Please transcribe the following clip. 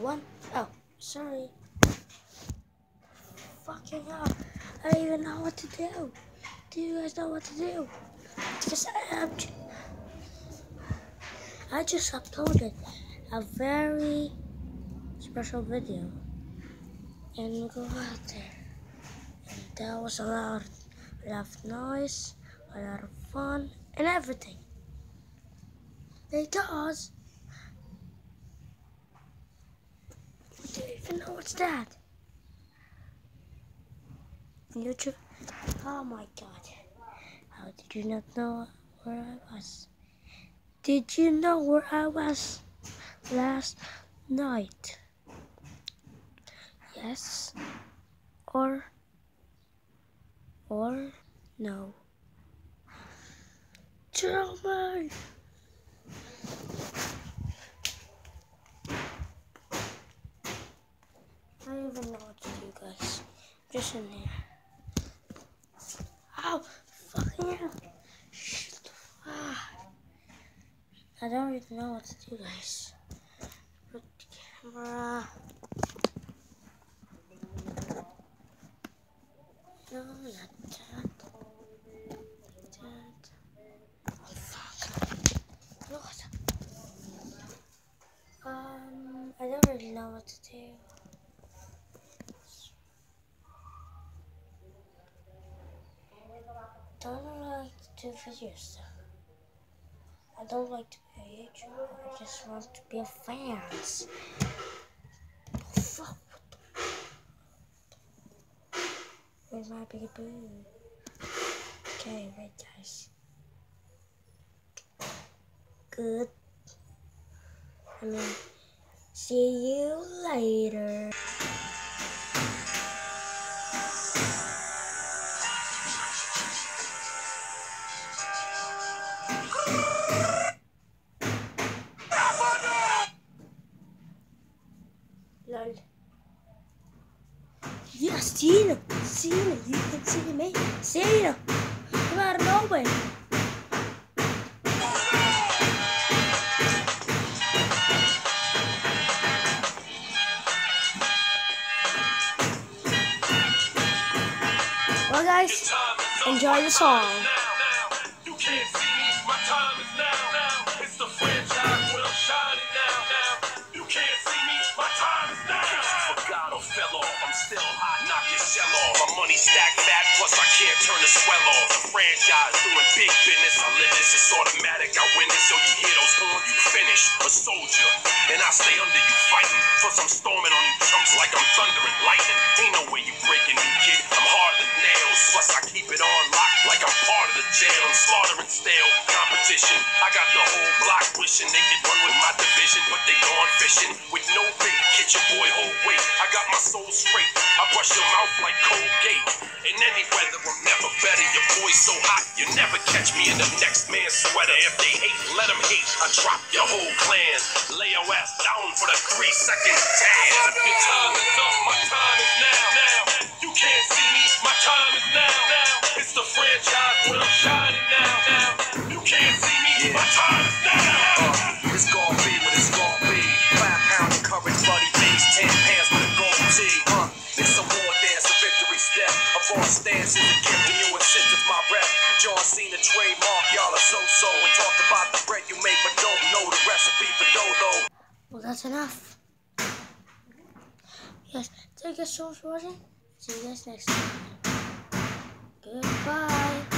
one. Oh, sorry. Fucking up. I don't even know what to do. Do you guys know what to do? Because I, am I just uploaded a very special video. And go out there. And that was a lot, a lot of noise, a lot of fun, and everything. Because do you even know what's that? YouTube? Oh my god. How did you not know where I was? Did you know where I was last night? Yes or or no? Tell me! even know what to do, guys. Just in there. Ow! Fucking hell! Ah. I don't even know what to do, guys. Put the camera. No, not that. That. Oh, fuck. What? Um, I don't really know what to do. don't like to videos. I don't like to be a YouTuber. I just want to be a fan. Oh. Where's my big boo? Okay, wait, guys. Good. I mean, see you later. Yeah, Cena! Cena! You can see me! Cena! Come out of nowhere! Well guys, enjoy the song. Can't turn the swell off. The franchise doing big business, I live this, it's automatic. I win this, so you hear those horns, you finish. A soldier, and I stay under you fighting. Plus I'm storming on you chumps like I'm thunder and lightning. Ain't no way you breaking me, kid. I'm harder than nails. Plus I keep it on lock like I'm part of the jail. I'm slaughtering stale competition. I got the whole block wishing they could run with my division, but they gone fishing with no bait. Get your boy whole weight. I got my soul straight. I brush your mouth like Colgate. In any weather, I'm never better. Your boy's so hot, you never catch me in the next man's sweater. If they hate, let them hate. I drop your whole clan. Lay your ass down for the three second tan. Y'all seen a trademark, y'all are so-so and talk about the bread you make, but don't know the recipe for dodo. Well, that's enough. Yes, thank you so much for watching. See you guys next time. Goodbye.